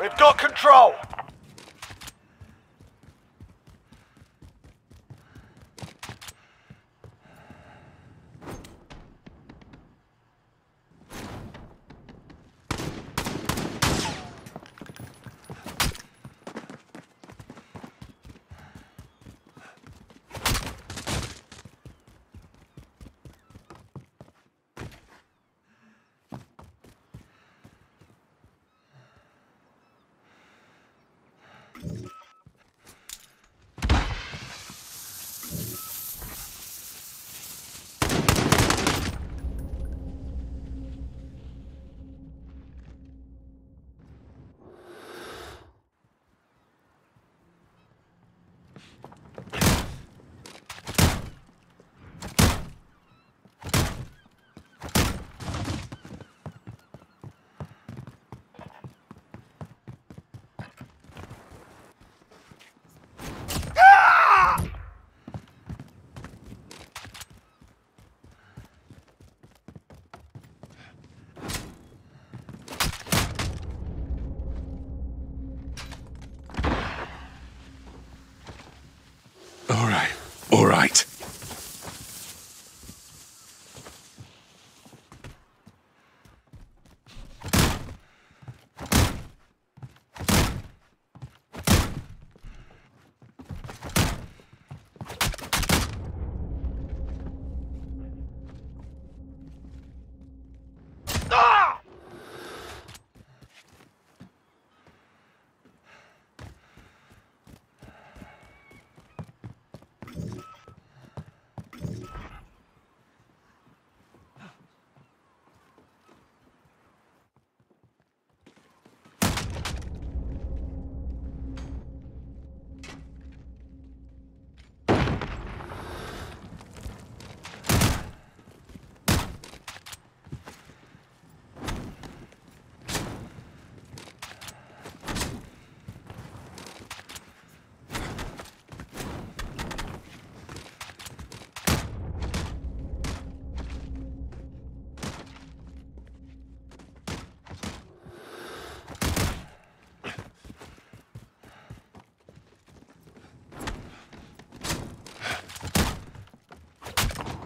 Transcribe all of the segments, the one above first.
We've got control.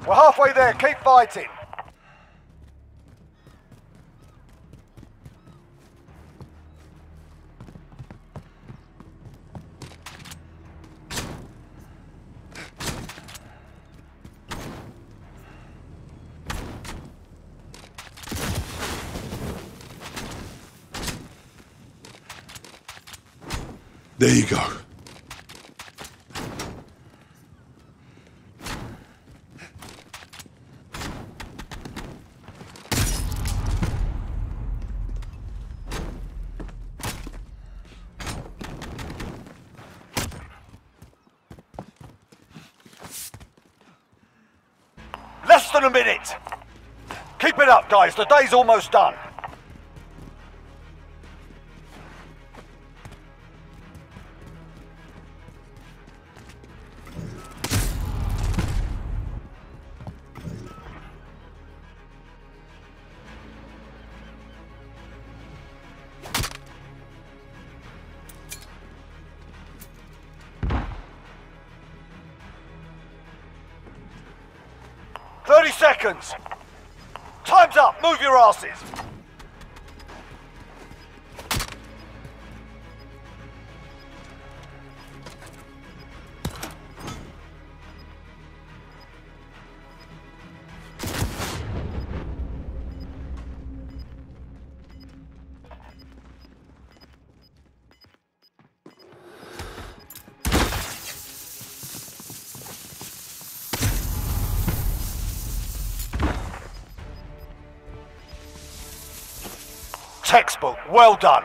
We're halfway there. Keep fighting. There you go. Than a minute. Keep it up, guys. The day's almost done. Thirty seconds. Time's up. Move your asses. Textbook. Well done.